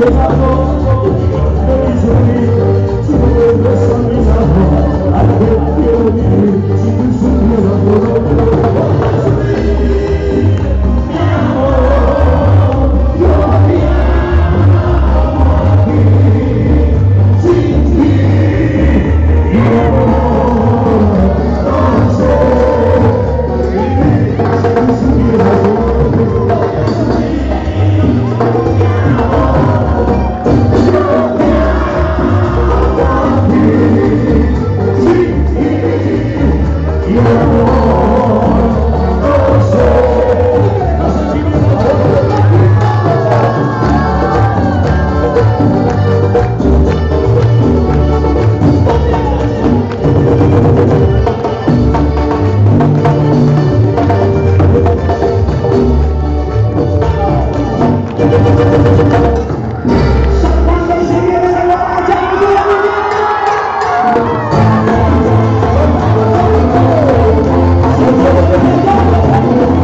Thank 上万的士兵在向我前进，前进，前进！